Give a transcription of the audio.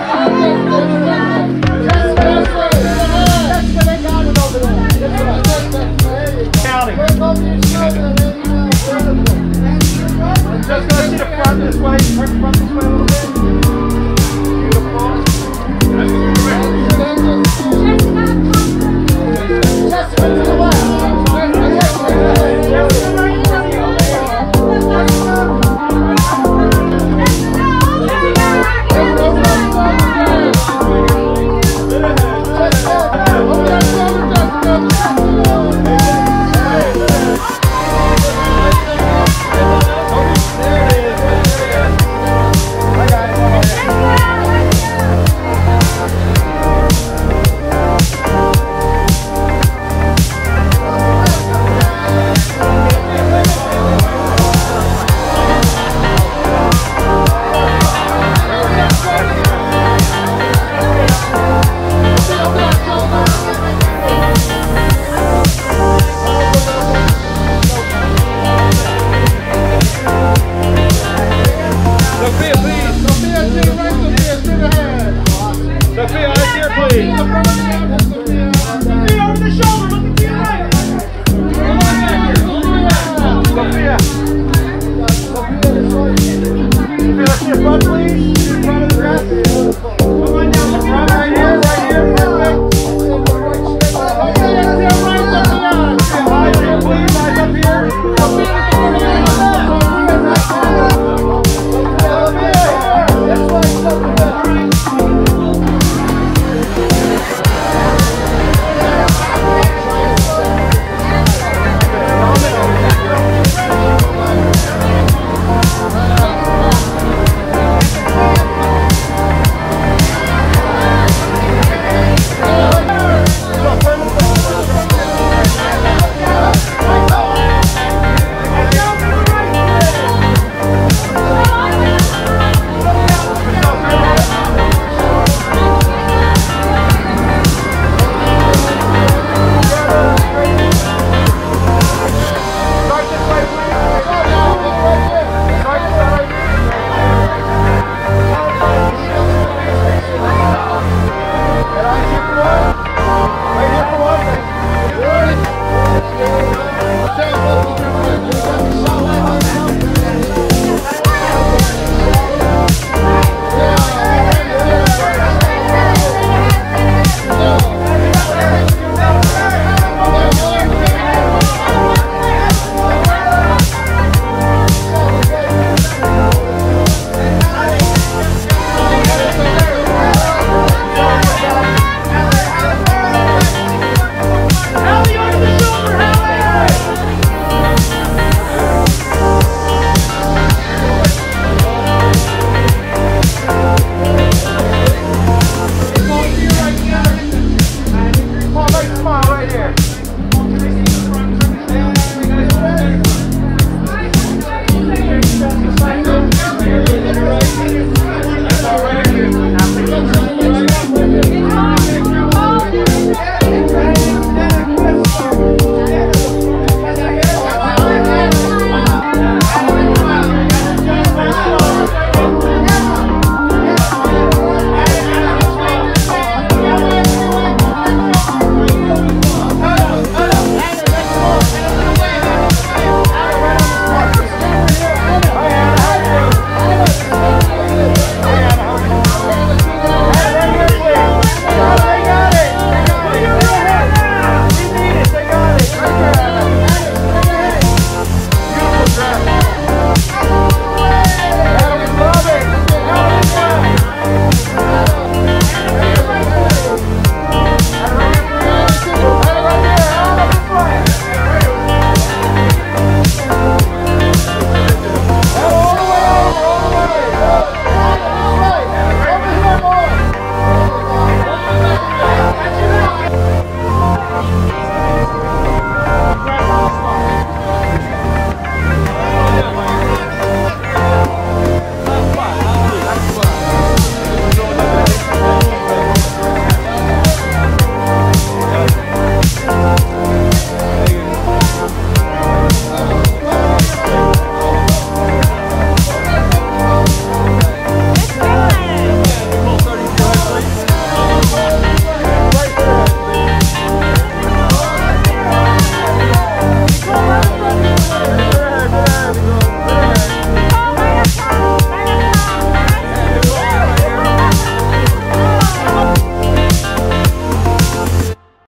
Amém.